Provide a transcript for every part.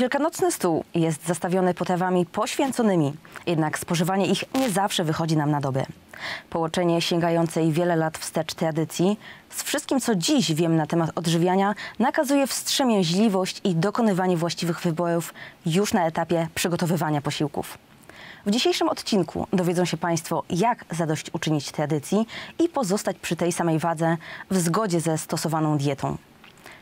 Wielkanocny stół jest zastawiony potrawami poświęconymi, jednak spożywanie ich nie zawsze wychodzi nam na dobre. Połączenie sięgającej wiele lat wstecz tradycji z wszystkim, co dziś wiem na temat odżywiania, nakazuje wstrzemięźliwość i dokonywanie właściwych wyborów już na etapie przygotowywania posiłków. W dzisiejszym odcinku dowiedzą się Państwo, jak zadośćuczynić tradycji i pozostać przy tej samej wadze w zgodzie ze stosowaną dietą.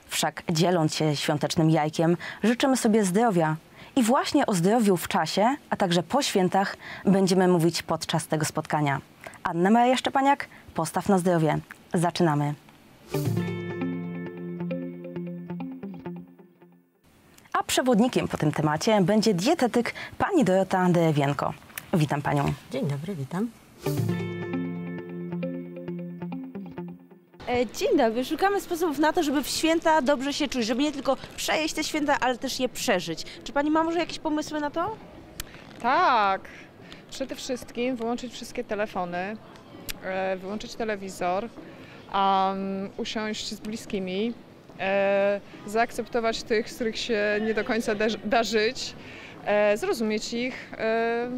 Wszak dzieląc się świątecznym jajkiem, życzymy sobie zdrowia. I właśnie o zdrowiu w czasie, a także po świętach będziemy mówić podczas tego spotkania. Anna Maria Szczepaniak, postaw na zdrowie. Zaczynamy. A przewodnikiem po tym temacie będzie dietetyk pani Dorota Derewienko. Witam panią. Dzień dobry, witam. Dzień dobry. Szukamy sposobów na to, żeby w święta dobrze się czuć, żeby nie tylko przejeść te święta, ale też je przeżyć. Czy pani ma może jakieś pomysły na to? Tak. Przede wszystkim wyłączyć wszystkie telefony, e, wyłączyć telewizor, um, usiąść z bliskimi, e, zaakceptować tych, z których się nie do końca da, da żyć, e, zrozumieć ich, e,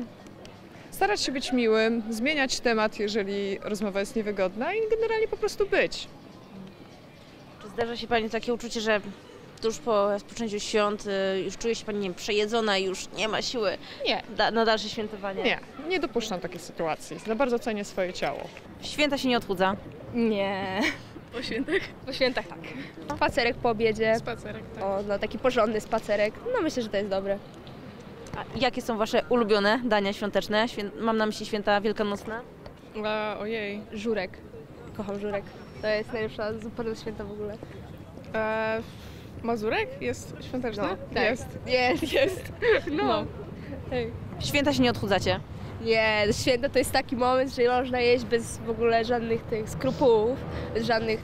starać się być miłym, zmieniać temat, jeżeli rozmowa jest niewygodna i generalnie po prostu być. Czy zdarza się pani takie uczucie, że tuż po rozpoczęciu świąt y, już czuje się pani nie wiem, przejedzona i już nie ma siły Nie, da, na dalsze świętowanie? nie, nie dopuszczam takiej sytuacji. Za bardzo cenię swoje ciało. Święta się nie odchudza. Nie. Po świętach? Po świętach tak. Spacerek po obiedzie. Spacerek, tak. O, no taki porządny spacerek. No myślę, że to jest dobre. A jakie są wasze ulubione dania świąteczne? Świę... Mam na myśli święta wielkanocne. E, ojej. Żurek. Kocham żurek. To jest najlepsza zupa do święta w ogóle. E, Mazurek jest świąteczny? No, tak. Jest. Jest. Jest. No. Hej. W święta się nie odchudzacie. Nie, święta to jest taki moment, że można jeść bez w ogóle żadnych tych skrupułów, bez żadnych,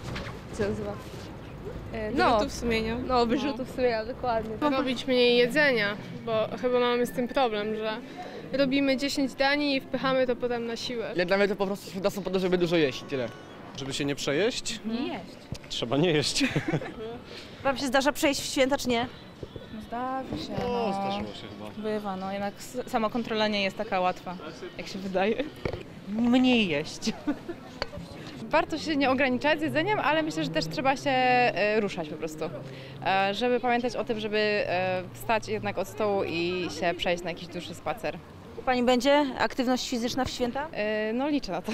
co nazywa? E, No, Wyrzutów sumienia. no wyrzutów sumienia, dokładnie. Robić mniej jedzenia, bo chyba mamy z tym problem, że robimy 10 dani i wpychamy to potem na siłę. Ja dla mnie to po prostu święta są po to, żeby dużo jeść i tyle. Żeby się nie przejeść? Nie jeść. Trzeba nie jeść. Wam się zdarza przejść w święta, czy nie? Zdarzy się, O, no. zdarzyło się chyba. Bywa, no jednak s- sama kontrola nie jest taka łatwa, jak się wydaje. mniej jeść. Warto się nie ograniczać z jedzeniem, ale myślę, że też trzeba się e, ruszać po prostu. E, żeby pamiętać o tym, żeby e, wstać jednak od stołu i się przejść na jakiś dłuższy spacer. Pani będzie aktywność fizyczna w święta? No liczę na to.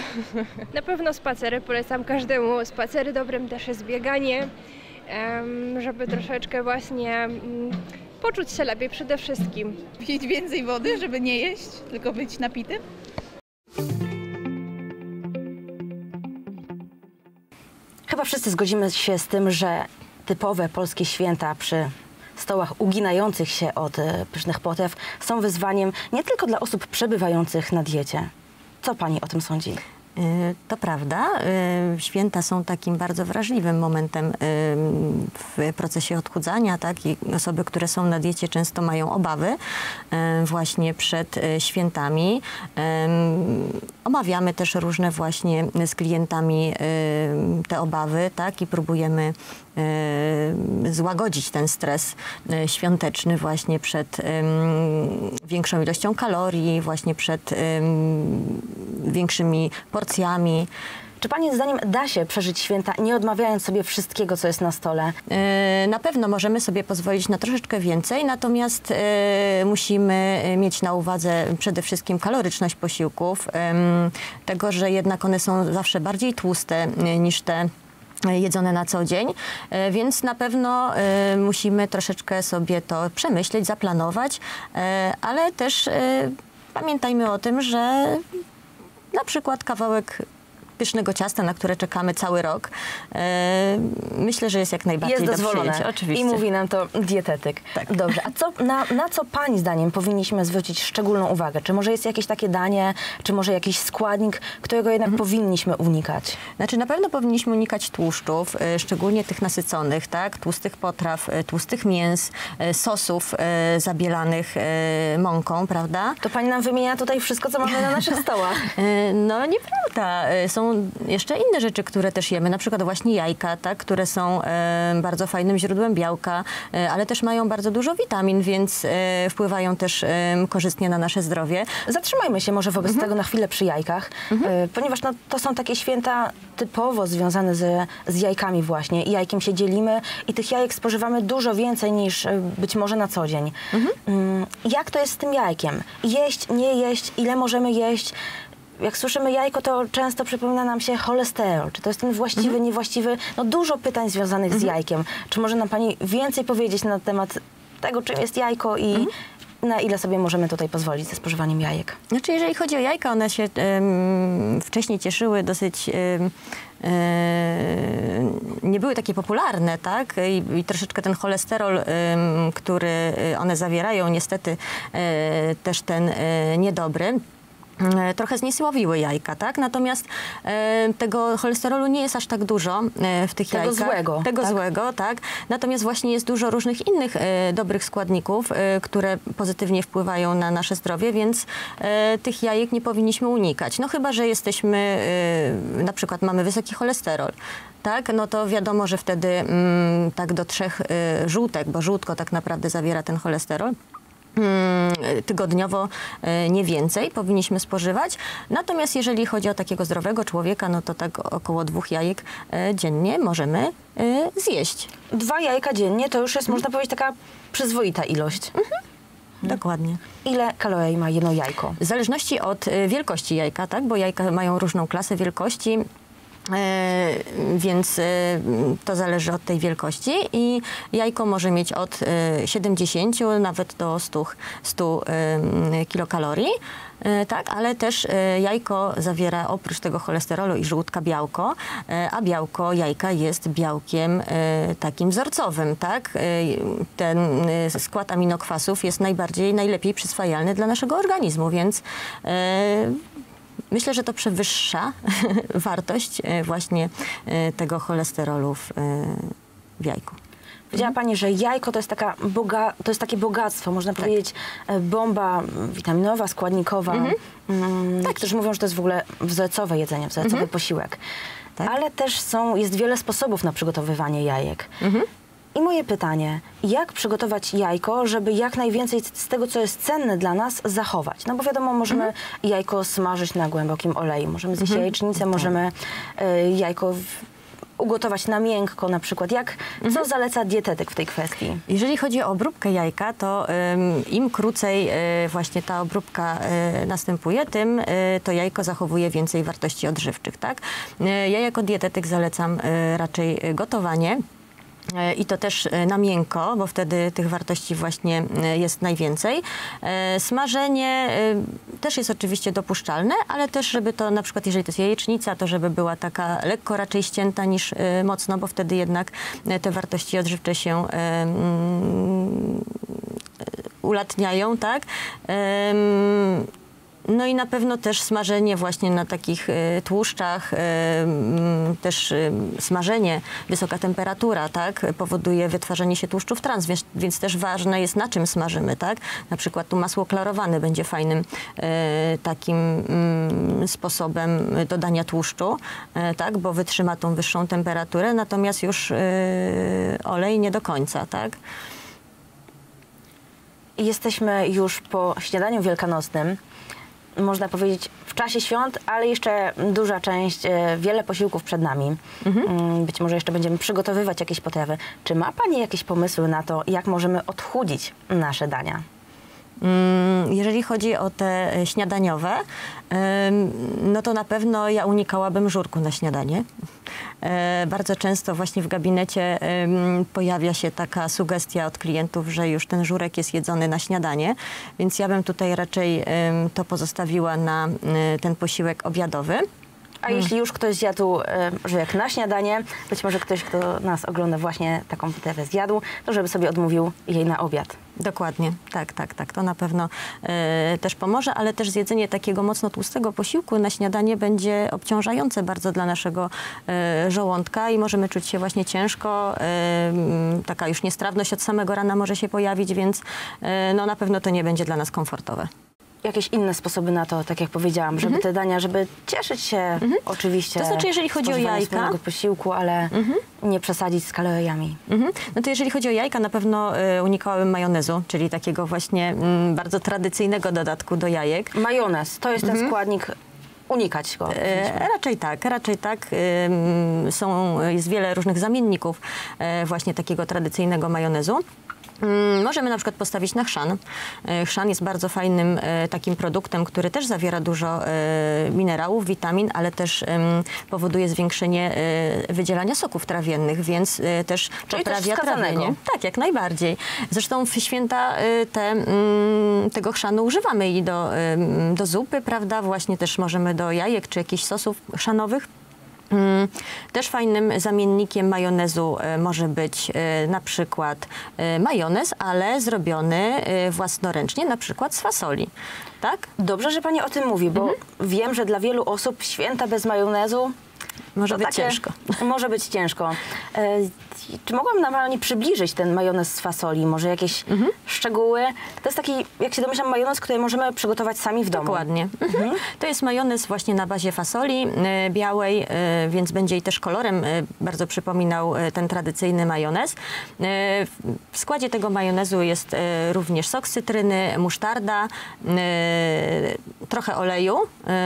Na pewno spacery polecam każdemu. Spacery dobrym też jest bieganie, żeby troszeczkę właśnie mm, poczuć się lepiej przede wszystkim. Pić więcej wody, żeby nie jeść, tylko być napitym? Chyba wszyscy zgodzimy się z tym, że typowe polskie święta przy stołach uginających się od e, pysznych potraw są wyzwaniem nie tylko dla osób przebywających na diecie. Co pani o tym sądzi? Y, To prawda. Y, Święta są takim bardzo wrażliwym momentem y, w procesie odchudzania, tak? I osoby, które są na diecie często mają obawy właśnie przed świętami. Omawiamy też różne właśnie z klientami te obawy, tak? I próbujemy złagodzić ten stres y, świąteczny właśnie przed większą ilością kalorii, właśnie przed ym, większymi porcjami. Czy pani zdaniem da się przeżyć święta, nie odmawiając sobie wszystkiego, co jest na stole? E, Na pewno możemy sobie pozwolić na troszeczkę więcej, natomiast e, musimy mieć na uwadze przede wszystkim kaloryczność posiłków, tego, że jednak one są zawsze bardziej tłuste e, niż te e, jedzone na co dzień, E, więc na pewno e, musimy troszeczkę sobie to przemyśleć, zaplanować, e, ale też pamiętajmy o tym, że na przykład kawałek pysznego ciasta, na które czekamy cały rok, e, myślę, że jest jak najbardziej jest do dozwolone. Oczywiście. I mówi nam to dietetyk. Tak. Dobrze, a co, na, na co pani zdaniem powinniśmy zwrócić szczególną uwagę? Czy może jest jakieś takie danie, czy może jakiś składnik, którego jednak Mhm. powinniśmy unikać? Znaczy na pewno powinniśmy unikać tłuszczów, e, szczególnie tych nasyconych, tak? tłustych potraw, e, tłustych mięs, sosów zabielanych mąką, prawda? To pani nam wymienia tutaj wszystko, co mamy na naszych stołach. No nieprawda. Są są jeszcze inne rzeczy, które też jemy, na przykład właśnie jajka, tak, które są e, bardzo fajnym źródłem białka, e, ale też mają bardzo dużo witamin, więc e, wpływają też e, korzystnie na nasze zdrowie. Zatrzymajmy się może wobec tego na chwilę przy jajkach, y, ponieważ no, to są takie święta typowo związane z, z jajkami właśnie. I jajkiem się dzielimy i tych jajek spożywamy dużo więcej niż y, być może na co dzień. Mm, Jak to jest z tym jajkiem? Jeść, nie jeść, ile możemy jeść? Jak słyszymy jajko, to często przypomina nam się cholesterol. Czy to jest ten właściwy, niewłaściwy? No dużo pytań związanych z jajkiem. Czy może nam Pani więcej powiedzieć na temat tego, czym jest jajko i na ile sobie możemy tutaj pozwolić ze spożywaniem jajek? Znaczy, jeżeli chodzi o jajka, one się wcześniej cieszyły dosyć. em, nie były takie popularne, tak? I, i troszeczkę ten cholesterol, em, który one zawierają, niestety e, też ten e, niedobry. E, Trochę zniesławiły jajka, tak? Natomiast e, tego cholesterolu nie jest aż tak dużo e, w tych Tego jajkach. złego, Tego tak? złego, tak. Natomiast właśnie jest dużo różnych innych e, dobrych składników, e, które pozytywnie wpływają na nasze zdrowie, więc e, tych jajek nie powinniśmy unikać. No chyba, że jesteśmy, na przykład mamy wysoki cholesterol. Tak, no to wiadomo, że wtedy mm, tak do trzech żółtek, bo żółtko tak naprawdę zawiera ten cholesterol, tygodniowo e, nie więcej powinniśmy spożywać. Natomiast jeżeli chodzi o takiego zdrowego człowieka, no to tak około dwóch jajek e, dziennie możemy e, zjeść. Dwa jajka dziennie to już jest, można powiedzieć, taka przyzwoita ilość. Dokładnie. Ile kalorii ma jedno jajko? W zależności od e, wielkości jajka, tak? bo jajka mają różną klasę wielkości. E, więc e, to zależy od tej wielkości i jajko może mieć od e, 70 nawet do 100, 100 e, kilokalorii. E, Tak, ale też e, jajko zawiera oprócz tego cholesterolu i żółtka białko, e, a białko jajka jest białkiem e, takim wzorcowym, tak? E, Ten e, skład aminokwasów jest najbardziej, najlepiej przyswajalny dla naszego organizmu, więc e, Myślę, że to przewyższa wartość e, właśnie e, tego cholesterolu w, e, w jajku. Powiedziała Pani, że jajko to jest, taka boga, to jest takie bogactwo, można powiedzieć e, bomba witaminowa, składnikowa. Mm, Niektórzy mówią, że to jest w ogóle wzorcowe jedzenie, wzorcowy posiłek. Ale też są, jest wiele sposobów na przygotowywanie jajek. I moje pytanie, jak przygotować jajko, żeby jak najwięcej z tego, co jest cenne dla nas, zachować? No bo wiadomo, możemy jajko smażyć na głębokim oleju, możemy zjeść jajecznicę, możemy e, jajko w, ugotować na miękko na przykład. Jak, co zaleca dietetyk w tej kwestii? Jeżeli chodzi o obróbkę jajka, to ym, im krócej y, właśnie ta obróbka y, następuje, tym y, to jajko zachowuje więcej wartości odżywczych. Tak? Y, ja jako dietetyk zalecam y, raczej y, gotowanie. E, I to też e, na miękko, bo wtedy tych wartości właśnie e, jest najwięcej. Smażenie też jest oczywiście dopuszczalne, ale też, żeby to na przykład, jeżeli to jest jajecznica, to żeby była taka lekko raczej ścięta niż mocno, bo wtedy jednak te wartości odżywcze się mm, ulatniają, tak? No i na pewno też smażenie właśnie na takich e, tłuszczach, e, też e, smażenie, wysoka temperatura, tak, powoduje wytwarzanie się tłuszczów trans, więc, więc też ważne jest na czym smażymy, tak. Na przykład tu masło klarowane będzie fajnym takim mm, sposobem dodania tłuszczu, tak, bo wytrzyma tą wyższą temperaturę, natomiast już olej nie do końca, tak. Jesteśmy już po śniadaniu wielkanocnym. Można powiedzieć w czasie świąt, ale jeszcze duża część, e, wiele posiłków przed nami. Mm, Być może jeszcze będziemy przygotowywać jakieś potrawy. Czy ma Pani jakieś pomysły na to, jak możemy odchudzić nasze dania? Mm, Jeżeli chodzi o te e, śniadaniowe, no to na pewno ja unikałabym żurku na śniadanie. E, Bardzo często właśnie w gabinecie pojawia się taka sugestia od klientów, że już ten żurek jest jedzony na śniadanie, więc ja bym tutaj raczej to pozostawiła na e, ten posiłek obiadowy. A jeśli już ktoś zjadł e, żurek na śniadanie, być może ktoś, kto nas ogląda właśnie taką potrawę zjadł, to żeby sobie odmówił jej na obiad. Dokładnie, tak, tak, tak. To na pewno e, też pomoże, ale też zjedzenie takiego mocno tłustego posiłku na śniadanie będzie obciążające bardzo dla naszego e, żołądka i możemy czuć się właśnie ciężko. M, taka już niestrawność od samego rana może się pojawić, więc no, na pewno to nie będzie dla nas komfortowe. Jakieś inne sposoby na to, tak jak powiedziałam, żeby te dania, żeby cieszyć się oczywiście. Mhm. To znaczy, jeżeli chodzi o jajka- posiłku, ale nie przesadzić z kaloriami. Mhm. No to jeżeli chodzi o jajka, na pewno y, unikałabym majonezu, czyli takiego właśnie mm, bardzo tradycyjnego dodatku do jajek. Majonez, to jest ten składnik, unikać go. E, raczej tak, raczej tak. Ym, Są, jest wiele różnych zamienników e, właśnie takiego tradycyjnego majonezu. Mm, Możemy na przykład postawić na chrzan. E, Chrzan jest bardzo fajnym e, takim produktem, który też zawiera dużo e, minerałów, witamin, ale też powoduje zwiększenie wydzielania soków trawiennych, więc też Czyli coś poprawia wskazanego. trawienie. Tak, jak najbardziej. Zresztą w święta te, mm, tego chrzanu używamy i do, do zupy, prawda? Właśnie też możemy do jajek czy jakichś sosów chrzanowych. Mm, Też fajnym zamiennikiem majonezu e, może być e, na przykład e, majonez, ale zrobiony własnoręcznie, na przykład z fasoli. Tak? Dobrze, że Pani o tym mówi, bo wiem, że dla wielu osób święta bez majonezu Może to być takie- ciężko. Może być ciężko. Czy mogłam nam Pani przybliżyć ten majonez z fasoli? Może jakieś Mhm. szczegóły? To jest taki, jak się domyślam, majonez, który możemy przygotować sami w domu. Dokładnie. Mhm. To jest majonez właśnie na bazie fasoli e, białej, e, więc będzie i też kolorem e, bardzo przypominał ten tradycyjny majonez. W- składzie tego majonezu jest również sok z cytryny, musztarda, trochę oleju,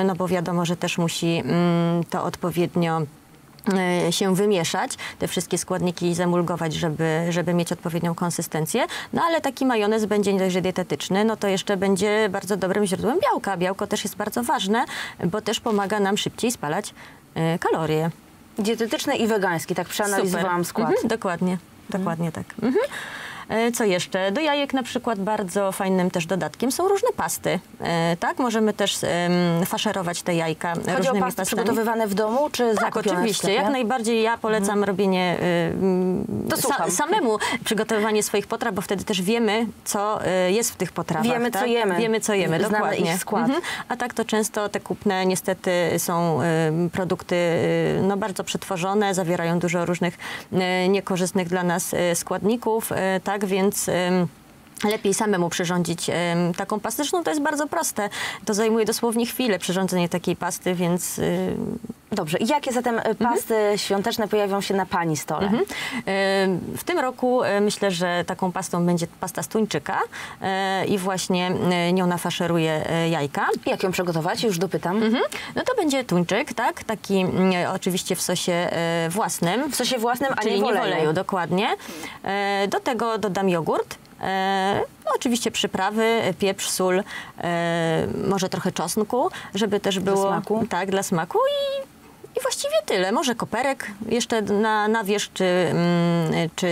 no bo wiadomo, że też musi mm, to odpowiednio się wymieszać, te wszystkie składniki zamulgować, żeby, żeby mieć odpowiednią konsystencję. No ale taki majonez będzie nie dość, dietetyczny, no to jeszcze będzie bardzo dobrym źródłem białka. Białko też jest bardzo ważne, bo też pomaga nam szybciej spalać e, kalorie. Dietetyczny i wegański, tak przeanalizowałam Super. skład. Mhm, dokładnie, dokładnie tak. Mhm. E, Co jeszcze? Do jajek na przykład bardzo fajnym też dodatkiem są różne pasty. E, tak, możemy też faszerować te jajka Chodzi o różnymi pasty pastami. przygotowywane w domu, czy Tak, zakupione w oczywiście. Jak najbardziej ja polecam robienie y, To sa, samemu przygotowywanie swoich potraw, bo wtedy też wiemy, co jest w tych potrawach. Wiemy, co tak? jemy. Wiemy, co jemy, Znamy dokładnie. ich skład. Mhm. A tak to często te kupne niestety są produkty y, no, bardzo przetworzone, zawierają dużo różnych niekorzystnych dla nas składników, y, tak? Więc... Lepiej samemu przyrządzić taką pastę. Zresztą to jest bardzo proste. To zajmuje dosłownie chwilę przyrządzenie takiej pasty, więc y, Dobrze. I jakie zatem e, pasty świąteczne pojawią się na Pani stole? Mhm. W tym roku e, myślę, że taką pastą będzie pasta z tuńczyka e, i właśnie nią nafaszeruję e, jajka. Jak ją przygotować? Już dopytam. Mhm. No to będzie tuńczyk, tak? Taki mm, oczywiście w sosie własnym. W sosie własnym, a czyli nie w oleju. dokładnie. Do tego dodam jogurt. E, no oczywiście przyprawy, pieprz, sól, e, może trochę czosnku, żeby też Dla było... smaku? Tak, dla smaku i i właściwie tyle. Może koperek jeszcze na, na wierzch, czy, mm, czy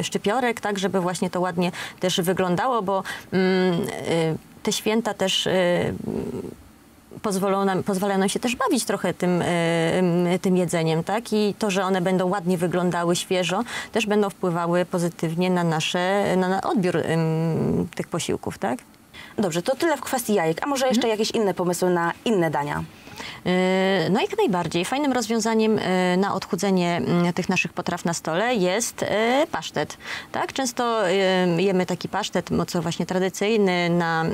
y, szczypiorek, tak, żeby właśnie to ładnie też wyglądało, bo mm, y, te święta też y, pozwolą nam, pozwalają nam się też bawić trochę tym, y, tym jedzeniem, tak? I to, że one będą ładnie wyglądały, świeżo, też będą wpływały pozytywnie na nasze, na, odbiór tych posiłków, tak? Dobrze, to tyle w kwestii jajek. A może jeszcze jakieś inne pomysły na inne dania? Yy, No jak najbardziej. Fajnym rozwiązaniem yy, na odchudzenie mm, tych naszych potraw na stole jest yy, pasztet. Tak? Często jemy taki pasztet mocno właśnie tradycyjny na,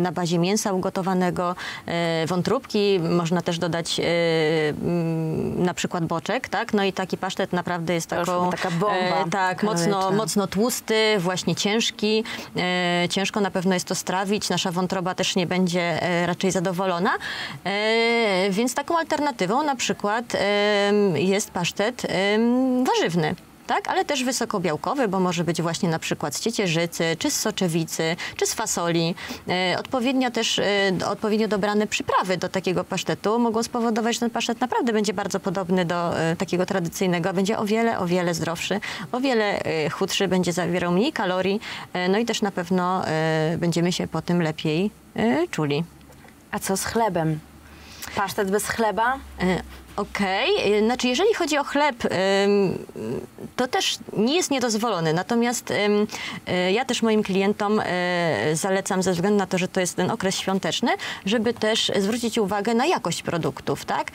na bazie mięsa ugotowanego, wątróbki. Można też dodać mm, na przykład boczek. Tak? No i taki pasztet naprawdę jest taką... taka bomba tak, mocno, mocno tłusty, właśnie ciężki. E, ciężko na pewno jest to strawić. Nasza wątroba też nie będzie e, raczej zadowolona. E, więc taką alternatywą na przykład jest pasztet warzywny. Tak, ale też wysokobiałkowy, bo może być właśnie na przykład z ciecierzycy, czy z soczewicy, czy z fasoli. E, odpowiednio też, e, odpowiednio dobrane przyprawy do takiego pasztetu mogą spowodować, że ten pasztet naprawdę będzie bardzo podobny do takiego tradycyjnego. Będzie o wiele, o wiele zdrowszy, o wiele chudszy, będzie zawierał mniej kalorii, no i też na pewno będziemy się po tym lepiej czuli. A co z chlebem? Pasztet bez chleba? E, Okej, E, znaczy jeżeli chodzi o chleb, to też nie jest niedozwolony. Natomiast e, ja też moim klientom zalecam ze względu na to, że to jest ten okres świąteczny, żeby też zwrócić uwagę na jakość produktów, tak?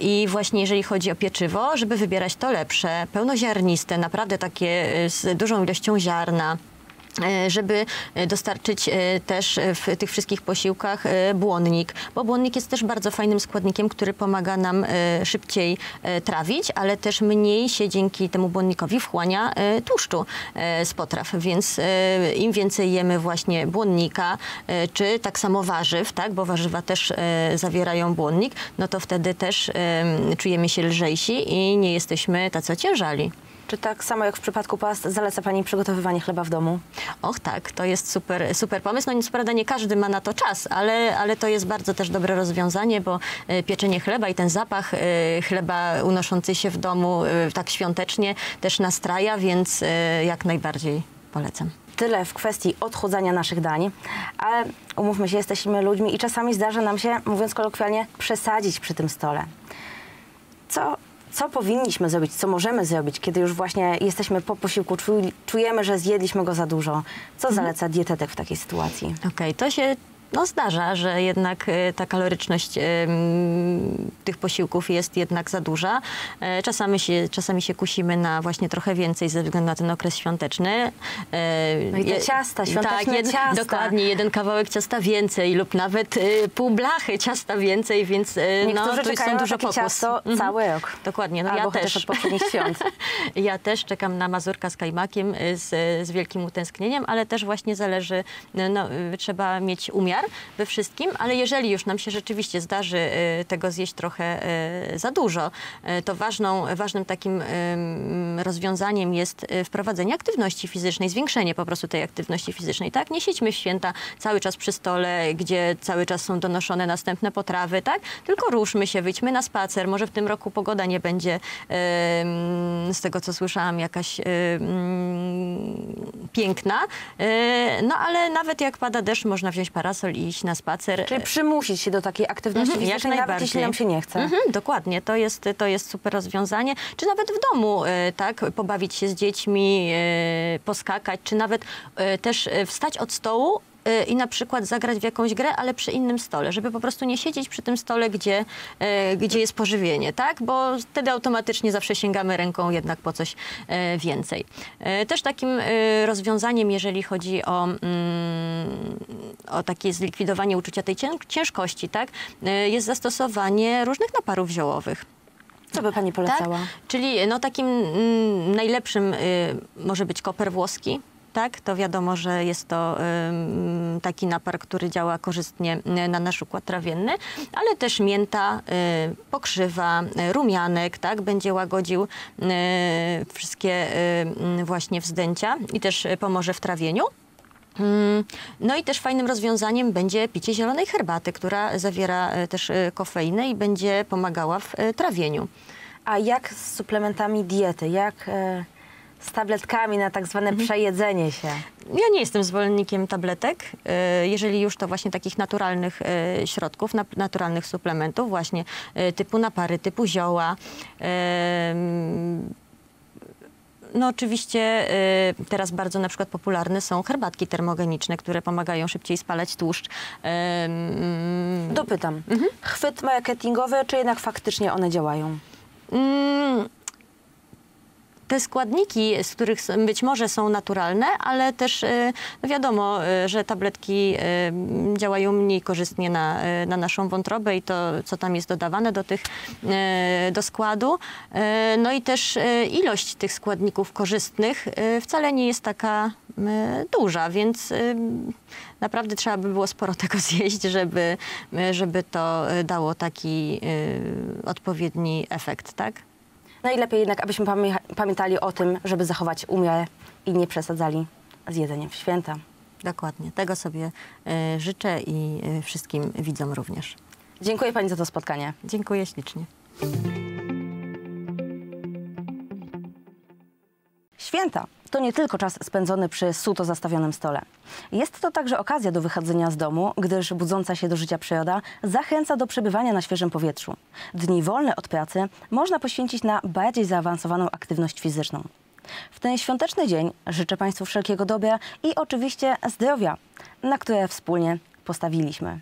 I właśnie jeżeli chodzi o pieczywo, żeby wybierać to lepsze, pełnoziarniste, naprawdę takie z dużą ilością ziarna. E, żeby e, dostarczyć e, też w tych wszystkich posiłkach błonnik, bo błonnik jest też bardzo fajnym składnikiem, który pomaga nam szybciej trawić, ale też mniej się dzięki temu błonnikowi wchłania tłuszczu z potraw, więc im więcej jemy właśnie błonnika, czy tak samo warzyw, tak, bo warzywa też zawierają błonnik, no to wtedy też czujemy się lżejsi i nie jesteśmy tacy ociężali. Czy tak samo jak w przypadku past zaleca Pani przygotowywanie chleba w domu? Och tak, to jest super, super pomysł. No nic prawda, nie każdy ma na to czas, ale, ale to jest bardzo też dobre rozwiązanie, bo e, pieczenie chleba i ten zapach e, chleba unoszący się w domu e, tak świątecznie też nastraja, więc jak najbardziej polecam. Tyle w kwestii odchudzania naszych dań, ale umówmy się, jesteśmy ludźmi i czasami zdarza nam się, mówiąc kolokwialnie, przesadzić przy tym stole. Co, co powinniśmy zrobić, co możemy zrobić, kiedy już właśnie jesteśmy po posiłku, czuj- czujemy, że zjedliśmy go za dużo? Co zaleca dietetyk w takiej sytuacji? Okej, to się no, zdarza, że jednak e, ta kaloryczność tych posiłków jest jednak za duża. E, Czasami się, czasami się kusimy na właśnie trochę więcej ze względu na ten okres świąteczny. E, No i te ciasta, świąteczne tak, jed- ciasta. Dokładnie, jeden kawałek ciasta więcej lub nawet pół blachy ciasta więcej, więc e, Niektórzy no, tu na dużo pokus. ciasto Mhm. cały rok. Dokładnie, no Albo ja też. od poprzednich świąt. ja też czekam na mazurka z kajmakiem z, z wielkim utęsknieniem, ale też właśnie zależy, no, trzeba mieć umiar we wszystkim, ale jeżeli już nam się rzeczywiście zdarzy y, tego zjeść trochę y, za dużo, y, to ważną, ważnym takim rozwiązaniem jest wprowadzenie aktywności fizycznej, zwiększenie po prostu tej aktywności fizycznej, tak? Nie siedźmy w święta cały czas przy stole, gdzie cały czas są donoszone następne potrawy, tak? Tylko ruszmy się, wyjdźmy na spacer. Może w tym roku pogoda nie będzie, z tego co słyszałam, jakaś piękna. No ale nawet jak pada deszcz, można wziąć parasol iść na spacer. Czyli przymusić się do takiej aktywności Mhm, fizycznej, nawet jeśli nam się nie chce. Mhm, dokładnie, to jest, to jest super rozwiązanie. Czy nawet w domu, e, tak, pobawić się z dziećmi, e, poskakać, czy nawet e, też wstać od stołu i na przykład zagrać w jakąś grę, ale przy innym stole, żeby po prostu nie siedzieć przy tym stole, gdzie, gdzie jest pożywienie, tak? Bo wtedy automatycznie zawsze sięgamy ręką jednak po coś więcej. Też takim rozwiązaniem, jeżeli chodzi o, mm, o takie zlikwidowanie uczucia tej cię- ciężkości, tak? E, Jest zastosowanie różnych naparów ziołowych. Co by Pani polecała? Tak? Czyli no, takim mm, najlepszym y, może być koper włoski. Tak, to wiadomo, że jest to ym, taki napar, który działa korzystnie y, na nasz układ trawienny, ale też mięta, y, pokrzywa, y, rumianek, tak, będzie łagodził y, wszystkie y, y, właśnie wzdęcia i też y, pomoże w trawieniu. Mm, No i też fajnym rozwiązaniem będzie picie zielonej herbaty, która zawiera e, też e, kofeinę i będzie pomagała w e, trawieniu. A jak z suplementami diety? Jak z tabletkami na tak zwane Mhm. przejedzenie się? Ja nie jestem zwolennikiem tabletek. Jeżeli już to właśnie takich naturalnych środków, naturalnych suplementów, właśnie typu napary, typu zioła. No oczywiście y, teraz bardzo na przykład popularne są herbatki termogeniczne, które pomagają szybciej spalać tłuszcz. Dopytam. Mhm. Chwyt marketingowy, czy jednak faktycznie one działają? Mm, te składniki, z których być może są naturalne, ale też y, no wiadomo, y, że tabletki y, działają mniej korzystnie na, na naszą wątrobę i to, co tam jest dodawane do, tych, do składu. No i też ilość tych składników korzystnych wcale nie jest taka duża, więc naprawdę trzeba by było sporo tego zjeść, żeby, żeby to dało taki odpowiedni efekt, tak? Najlepiej jednak, abyśmy pamię- pamiętali o tym, żeby zachować umiar i nie przesadzali z jedzeniem w święta. Dokładnie. Tego sobie y, życzę i y, wszystkim widzom również. Dziękuję Pani za to spotkanie. Dziękuję ślicznie. Święta to nie tylko czas spędzony przy suto zastawionym stole. Jest to także okazja do wychodzenia z domu, gdyż budząca się do życia przyroda zachęca do przebywania na świeżym powietrzu. Dni wolne od pracy można poświęcić na bardziej zaawansowaną aktywność fizyczną. W ten świąteczny dzień życzę Państwu wszelkiego dobra i oczywiście zdrowia, na które wspólnie postawiliśmy.